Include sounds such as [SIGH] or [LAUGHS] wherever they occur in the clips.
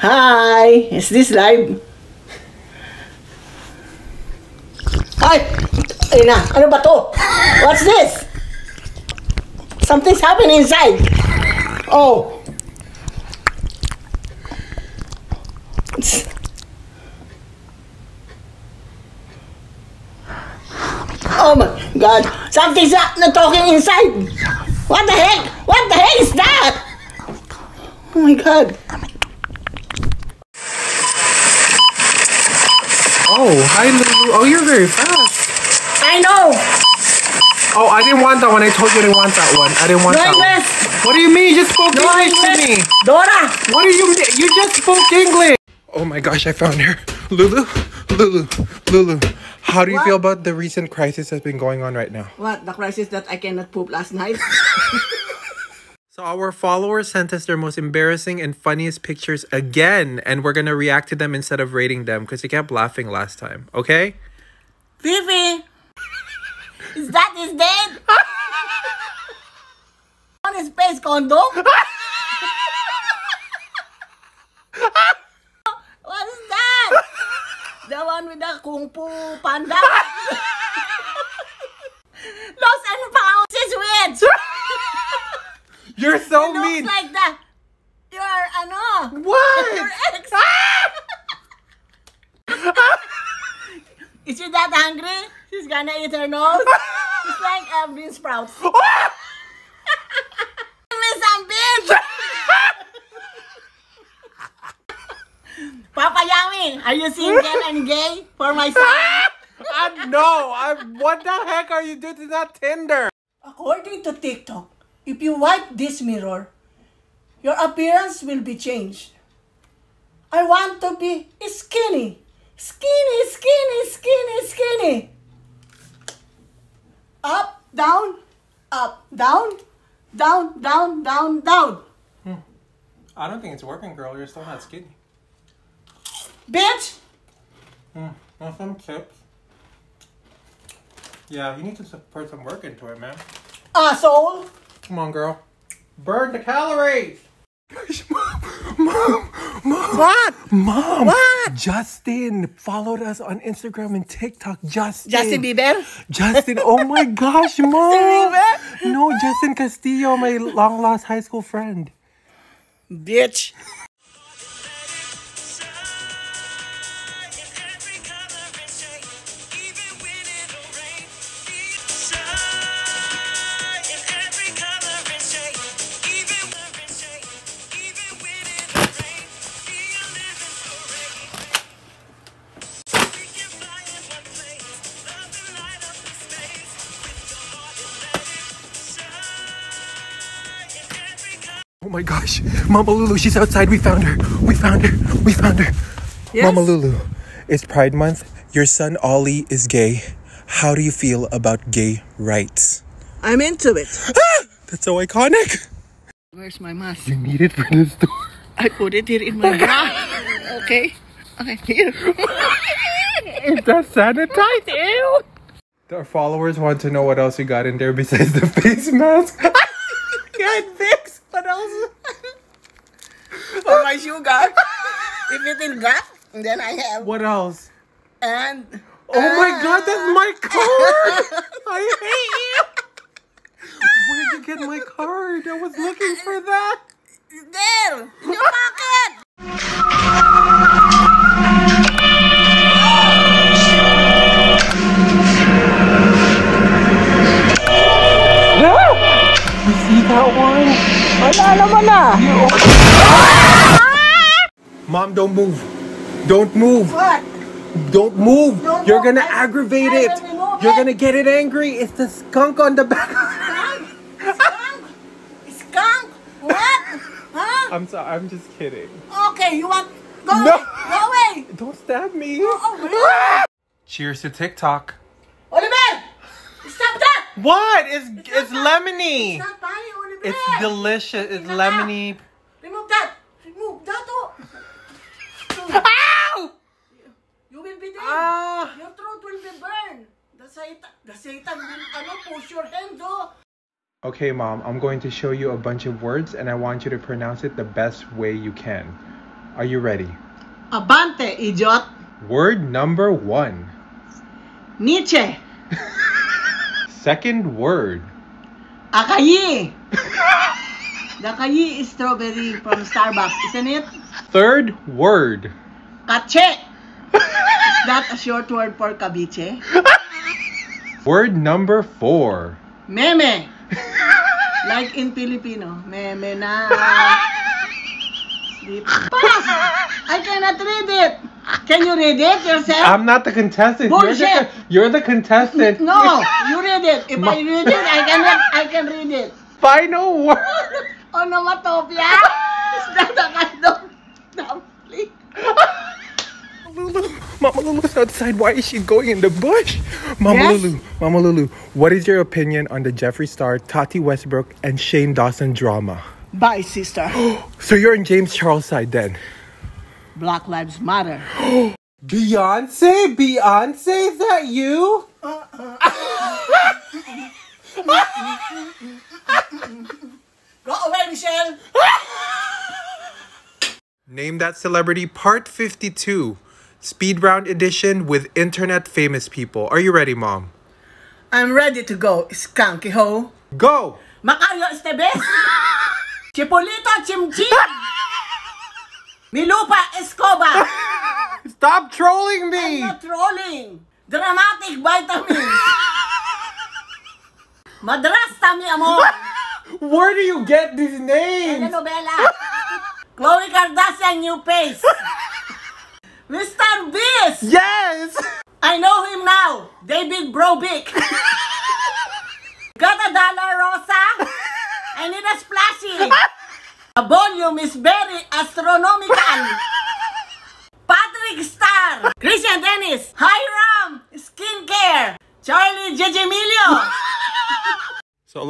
Hi! Is this live? Ay! Ay! Ano ba to? What's this? Something's happening inside. Oh! Oh my god! Something's not talking inside! What the heck? What the heck is that? Oh my god! Oh, hi Lulu. Oh, you're very fast. I know! Oh, I didn't want that one. I told you I didn't want that one. I didn't want No that one. What do you mean? You just spoke No English to me. English! Dora! What do you mean? You just spoke English. Oh my gosh, I found her. Lulu, Lulu, Lulu. How do you What? feel about the recent crisis that's been going on right now? What? The crisis that I cannot poop last night? [LAUGHS] So our followers sent us their most embarrassing and funniest pictures again, and we're gonna react to them instead of rating them because you kept laughing last time. Okay? Fifi! Is that his date? [LAUGHS] On his face condom? what is that? The one with the Kung Fu Panda? [LAUGHS] Los and Pounds is weird! You're so Looks mean. like the... Your, ano? [LAUGHS] what? Your ex! Ah! [LAUGHS] Is she that hungry? She's gonna eat her nose? It's [LAUGHS] like a bean sprouts. Give me some beans! Papa Yummy, are you single and gay for my son? I know. I. What the heck are you doing? It's not Tinder. According to TikTok, if you wipe this mirror, your appearance will be changed. I want to be skinny. Skinny, skinny, skinny, skinny. Up, down, up, down, down, down, down, down. Hmm. I don't think it's working, girl. You're still not skinny. Bitch! Want some chips? Yeah, you need to put some work into it, man. Asshole! Come on, girl. Burn the calories. Mom, mom, What? mom. What? Justin followed us on Instagram and TikTok. Justin. Justin Bieber? Justin. Oh my [LAUGHS] gosh, mom. No, Justin Castillo, my long lost high school friend. Bitch! Oh my gosh, Mama Lulu, she's outside. We found her. We found her. We found her. Yes? Mama Lulu, it's Pride Month. Your son Ollie is gay. How do you feel about gay rights? I'm into it. Ah! That's so iconic. Where's my mask? You need it for the store. I put it here in my oh bra. Okay? Okay, here. Is that sanitized? Ew. Our followers want to know what else you got in there besides the face mask. [LAUGHS] God, Vicks. What [LAUGHS] else? oh, my sugar. if it will got, then I have. what else? And. Oh my uh, god, that's my card! [LAUGHS] I hate you! Where'd you get my card? I was looking for that. There! In your pocket! Wala naman na! Mom, don't move. Don't move. What? Don't move. Don't You're move. gonna I- aggravate I it. You're it. gonna get it angry. It's the skunk on the back. Skunk? Skunk? Skunk? What? Huh? I'm sorry. I'm just kidding. Okay, you want... Go No. away! Go away! Don't stab me. Oh, oh [LAUGHS] Cheers to TikTok. Oliver! Stop that! What? It's it's lemony. Stop tayo, Oliver! It's delicious. It's Tingnan na. lemony. Remove that! Remove that! Oh. Ow! You will be dead! Ah! Your throat will be burned! The Satan, the Satan will ano, push your hand, oh! Okay, mom, I'm going to show you a bunch of words and I want you to pronounce it the best way you can. Are you ready? Abante, idiot. Word number one. Nietzsche. [LAUGHS] Second word. Akayi. [LAUGHS] The Akayi is strawberry from Starbucks, isn't it? Third word. Kache. Is that a short word for cabiche? [LAUGHS] Word number four. Meme. Like in Filipino. Meme na. Sleep. Pass! I cannot read it. Can you read it yourself? I'm not the contestant. You're the, Bullshit. you're the contestant. No, you read it. If I read it, I cannot. I can read it. Final word. [LAUGHS] Onomatopoeia? Is that a kind of dumpling? Lulu, Mama Lulu's outside. Why is she going in the bush? Mama Yes? Lulu, Mama Lulu, what is your opinion on the Jeffree Star, Tati Westbrook, and Shane Dawson drama? Bye, sister. [GASPS] So you're in James Charles' side then? Black Lives Matter. [GASPS] Beyonce? Beyonce? Is that you? Uh-uh. [LAUGHS] Go away, Michelle. Name That Celebrity Part 52, Speed Round Edition with Internet Famous People. Are you ready, Mom? I'm ready to go, skunky ho. Go! Macario Estevez. [LAUGHS] Chipolito Chimchim. Milupa Escobar. Stop trolling me! I'm Not trolling. Dramatic vitamins. [LAUGHS] Madrasta mi amor. [LAUGHS] Where do you get these names? Telenovela. Khloe Kardashian new face. Mr. Beast. Yes! I know him now. David Brobick. Got a dollar, Rosa? I need a splashy. [LAUGHS] The volume is very astronomical.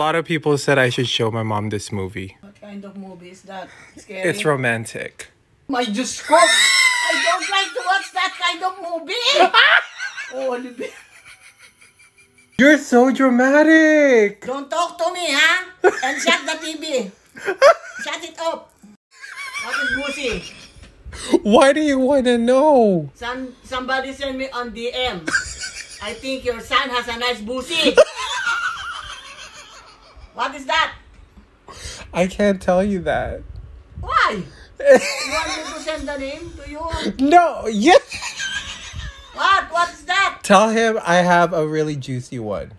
Lot of people said I should show my mom this movie. What kind of movie is that? Scary. It's romantic. My just ko! I don't like to watch that kind of movie! [LAUGHS] oh. You're so dramatic! Don't talk to me, ha? And shut the TV. [LAUGHS] Shut it up. What is Boosie? Why do you want to know? Some, somebody sent me on DM. [LAUGHS] I think your son has a nice Boosie. What is that? I can't tell you that. Why? You want me to send the name to you? no, yes! [LAUGHS] What? What is that? Tell him I have a really juicy one.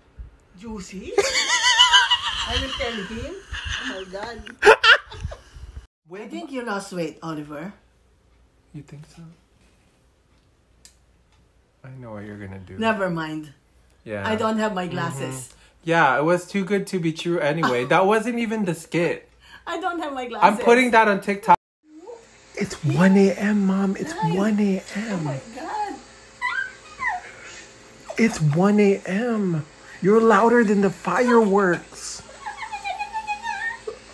Juicy? [LAUGHS] I will tell him. Oh my god. [LAUGHS] I think you lost weight, Oliver. You think so? I know what you're gonna do. Never mind. Yeah. I don't have my glasses. Mm-hmm. Yeah, it was too good to be true anyway. [LAUGHS] that wasn't even the skit. I don't have my glasses. I'm putting that on TikTok. It's 1 a.m., Mom. It's 1 a.m. Oh my god. It's 1 a.m. You're louder than the fireworks. [LAUGHS]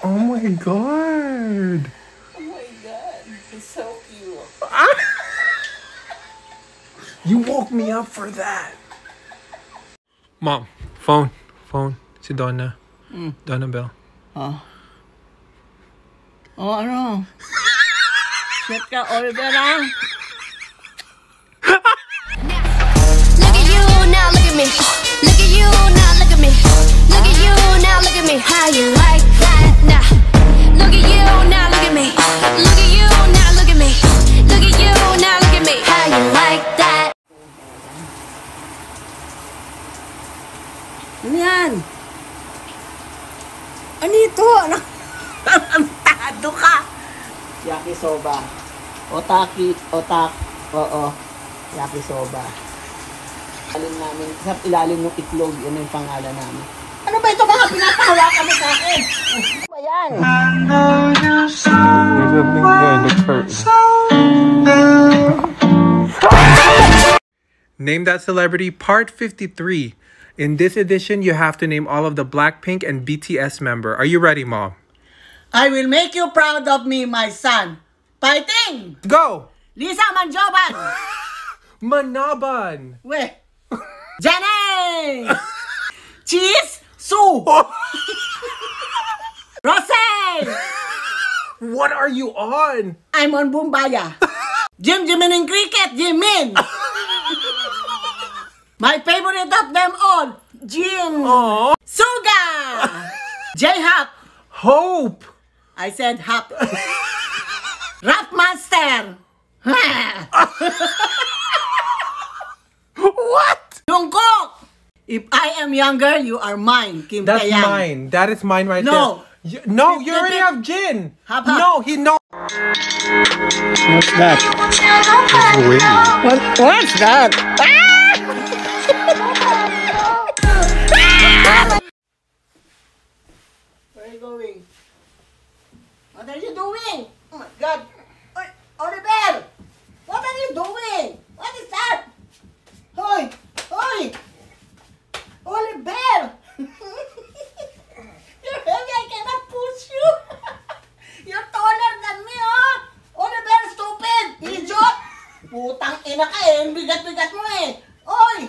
Oh my god. Oh my god. It's so cute. [LAUGHS] You woke me up for that. Mom, phone, phone. Si Donna. Donna Bell. Oh. Oh, ano? [LAUGHS] Shit ka, Oliver, Otaki, otak, oo. Yakisoba. Ilalim namin, sa ilalim ng itlog, yun yung pangalan namin. Ano ba ito mga mo sa akin? Ano ba yan? There's something behind the curtain. Name That Celebrity Part 53. In this edition, you have to name all of the Blackpink and BTS member. Are you ready, Mom? I will make you proud of me, my son. Fighting! Go! Lisa Manjoban! [LAUGHS] Manaban! We! [LAUGHS] Jenny! Cheese! Sue! [LAUGHS] Rosé! What are you on? I'm on Bumbaya. Jim Jimin in Cricket, Jimin. My favorite of them all, Jim. Aw. Suga. J-Hop. Hope. I said hop. Rap Master. [LAUGHS] What? Jungkook. If I am younger, you are mine, Kim That's Taehyung. mine. That is mine right No. there. You- no, you Flip already have Jin. Hop, hop. No, he no. What's that? What, what's that? Where are you going? What are you doing? Oh my God! Oy, Oliver! What are you doing? What is that? Hoy! Hoy! Oliver! You're heavy, I cannot push you! You're taller than me, oh! Oliver, stupid! Idiot! Putang ina ka eh! Ang Bigat-bigat mo eh! Hoy!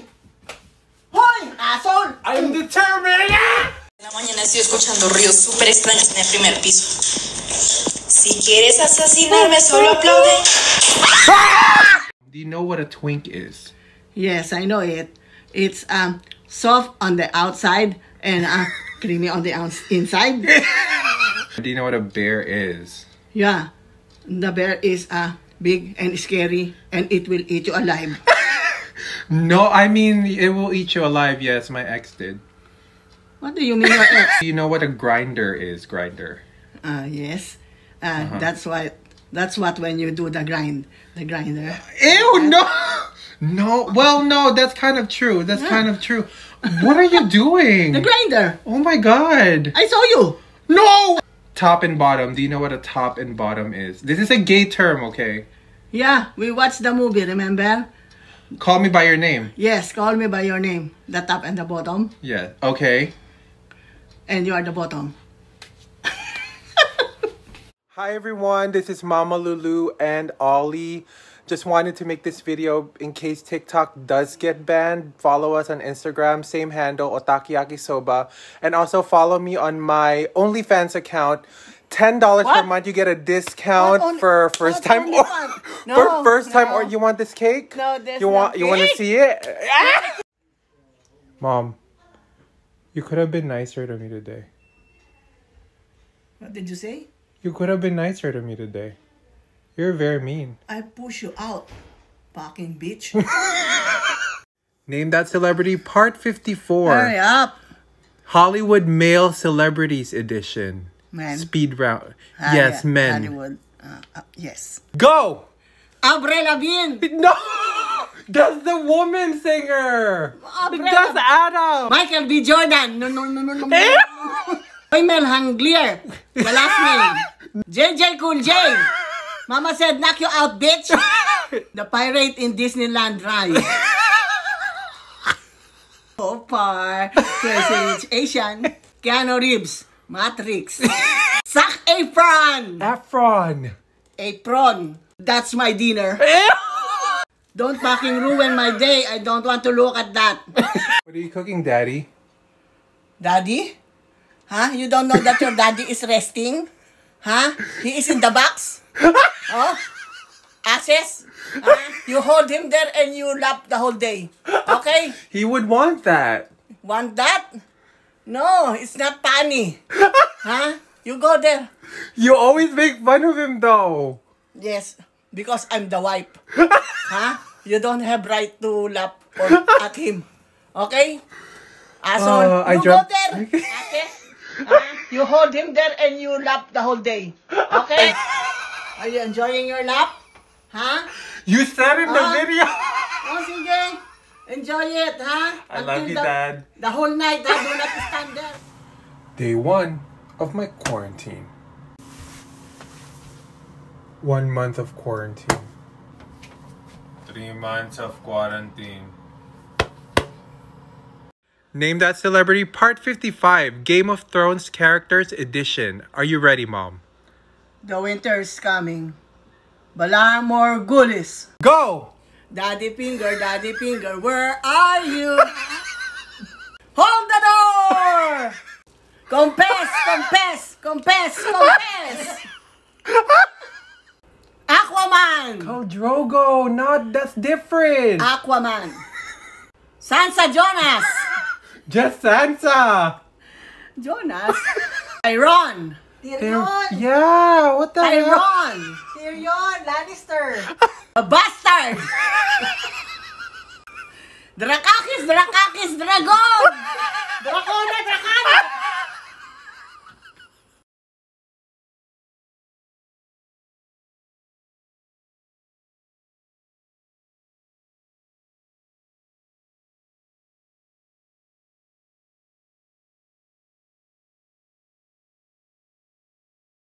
Hoy! Asol! I'm determined. En la mañana estoy escuchando ruidos súper extraños en el primer piso. Si quieres asesinarme, solo aplaude. Do you know what a twink is? Yes, I know it. It's um soft on the outside and uh, [LAUGHS] creamy on the inside. Do you know what a bear is? Yeah, the bear is uh big and scary, and it will eat you alive. [LAUGHS] No, I mean it will eat you alive. Yes, my ex did. What do you mean? Do [LAUGHS] you know what a grinder is? Grinder. Uh, yes, uh, that's why. That's what when you do the grind, the grinder. Ew, no. [LAUGHS] No, well, no, that's kind of true. That's kind of true. What are you [LAUGHS] doing? The grinder. oh my god. I saw you. No! Top and bottom. Do you know what a top and bottom is? This is a gay term, okay? Yeah, we watched the movie. Remember? Call me by your name. Yes, call me by your name. The top and the bottom, Yeah, okay. And you are the bottom. [LAUGHS] Hi everyone, this is Mama Lulu and Ollie. Just wanted to make this video in case TikTok does get banned. Follow us on Instagram, same handle, Otakoyakisoba. And also follow me on my OnlyFans account. $10 per month, you get a discount only- for first time or fun? [LAUGHS] for No, first time no. or you want this cake? No, there's you no want you want to see it? [LAUGHS] Mom, you could have been nicer to me today. What did you say? You could have been nicer to me today. You're very mean. I push you out, fucking bitch. [LAUGHS] Name that celebrity part 54. Hurry up, Hollywood Male Celebrities Edition. man. Speed round. Ah, yes, yeah, men. Hollywood. Uh, uh, yes. Go! Avril Lavigne. No! That's the woman singer! Avril That's Adam! Michael B. Jordan. No, no, no, no, no. no. Mel Hanglier. The last name. JJ Cool J. Mama said, knock you out, bitch. the pirate in Disneyland Drive. Opar. Rich Asian. Keanu Reeves. Matrix. Zac Efron. Efron! Apron. That's my dinner. Don't fucking ruin my day. I don't want to look at that. [LAUGHS] What are you cooking, Daddy? Daddy? Huh? You don't know that your daddy is resting? Huh? He is in the box? [LAUGHS] Oh? Access? Huh? You hold him there and you lap the whole day. Okay? [LAUGHS] He would want that. Want that? No, it's not funny. Huh? You go there. You always make fun of him, though. Yes, because I'm the wife. huh? You don't have right to lap or [LAUGHS] at him. Okay? Asshole, Uh, I you go there. Okay? Huh? You hold him there and you lap the whole day. Okay? [LAUGHS] Are you enjoying your lap? Huh? You said in the Ah. video. Oh, sige. Enjoy it, huh? I love you, the, Dad. The whole night, ha? Do not stand there. Day one of my quarantine. One month of quarantine. Three months of quarantine. Name that celebrity part 55 Game of Thrones Characters Edition. Are you ready, Mom? The winter is coming. Balamor Gulis. Go! Daddy finger, daddy finger, where are you? [LAUGHS] Hold the door! [LAUGHS] Confess, confess, confess, confess! [LAUGHS] Aquaman! Khal Drogo, not that's different. Aquaman. Sansa Jonas. [LAUGHS] Just Sansa. Jonas. Tyron. Tyrion! Yeah, what the hell? Tyron. Tyrion! Lannister! A bastard. Drakakis, Drakakis, Dragon! [LAUGHS]